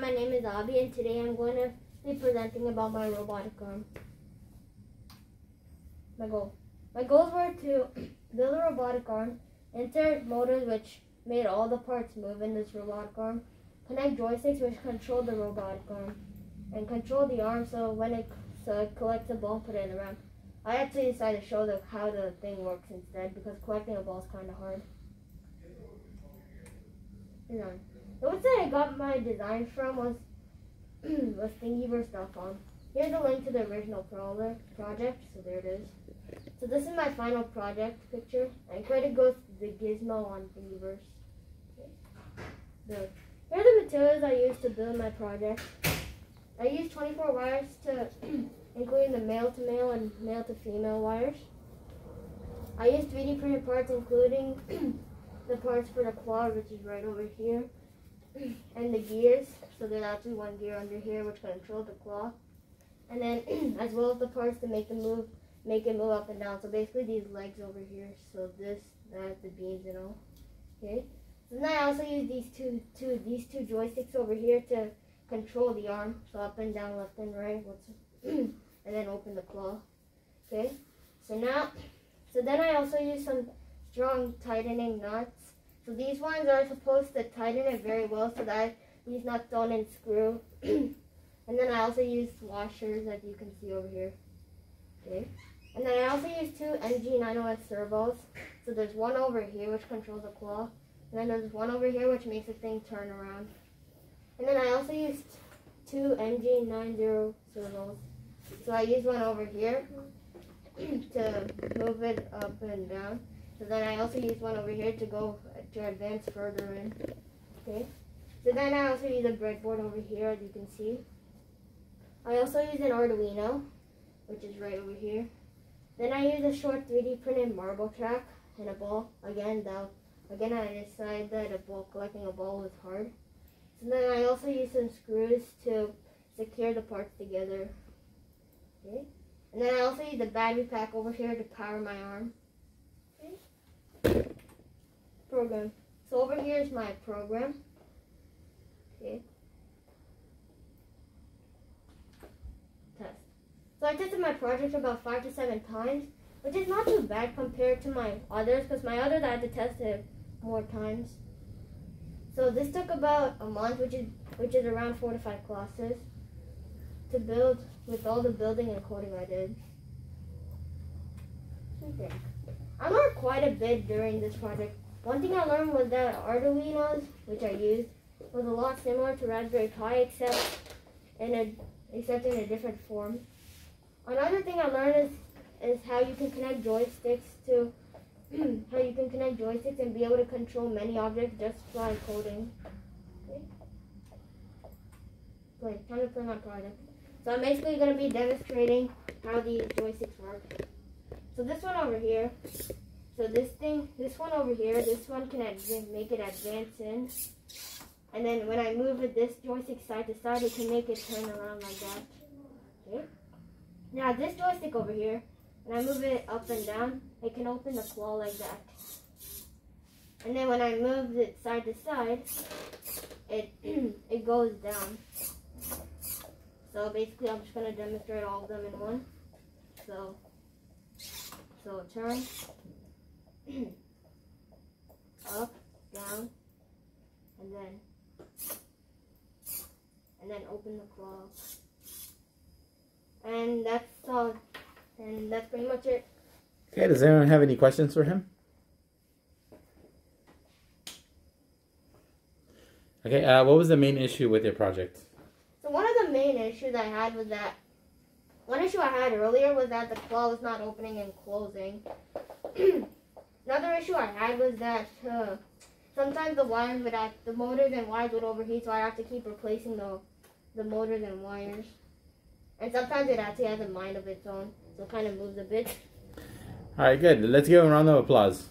my name is Abhi and today I'm going to be presenting about my robotic arm. My goal. My goals were to build a robotic arm, insert motors which made all the parts move in this robotic arm, connect joysticks which control the robotic arm, and control the arm so when it so it collects a ball, put it around. I actually decided to show the, how the thing works instead because collecting a ball is kind of hard. Design. The website I got my design from was was Thingiverse.com. Here's a link to the original project, so there it is. So this is my final project picture, and credit goes to the gizmo on Thingiverse. The, here are the materials I used to build my project. I used 24 wires to, including the male to male and male to female wires. I used 3D printed parts, including the parts for the claw, which is right over here, and the gears. So there's actually one gear under here which controls the claw, and then as well as the parts to make the move, make it move up and down. So basically these legs over here. So this, that, the beams and all. Okay. So then I also use these two, two, these two joysticks over here to control the arm. So up and down, left and right. and then open the claw. Okay. So now, so then I also use some strong tightening nuts. So these ones are supposed to tighten it very well so that these nuts don't unscrew. and then I also use washers as you can see over here. Okay. And then I also use two MG90S servos. So there's one over here which controls the claw. And then there's one over here which makes the thing turn around. And then I also used two MG90 servos. So I use one over here to move it up and down. So then I also use one over here to go to advance further in. Okay. So then I also use a breadboard over here as you can see. I also use an Arduino, which is right over here. Then I use a short 3D printed marble track and a ball. Again, though, again I decided that a ball collecting a ball was hard. So then I also use some screws to secure the parts together. Okay. And then I also use the battery pack over here to power my arm. Okay. Program. So over here is my program. Okay. Test. So I tested my project about five to seven times, which is not too bad compared to my others, because my others I had to test it more times. So this took about a month, which is which is around four to five classes, to build with all the building and coding I did. Okay. I learned quite a bit during this project. One thing I learned was that Arduinos, which I used, was a lot similar to Raspberry Pi, except in a except in a different form. Another thing I learned is is how you can connect joysticks to how you can connect joysticks and be able to control many objects just by coding. Okay. Play. Time to play my project. So I'm basically going to be demonstrating how these joysticks work. So this one over here, so this thing, this one over here, this one can make it advance in. And then when I move it, this joystick side to side, it can make it turn around like that. Okay. Now this joystick over here, when I move it up and down, it can open the claw like that. And then when I move it side to side, it it goes down. So basically I'm just going to demonstrate all of them in one. So, so turn, up, down, and then, and then open the claw. And that's all, and that's pretty much it. Okay, does anyone have any questions for him? Okay, uh, what was the main issue with your project? So one of the main issues I had was that one issue I had earlier was that the claw was not opening and closing. Another issue I had was that uh, sometimes the wires would act, the motors and wires would overheat, so I have to keep replacing the the motors and wires. And sometimes it actually has a mind of its own, so it kind of moves a bit. All right, good. Let's give a round of applause.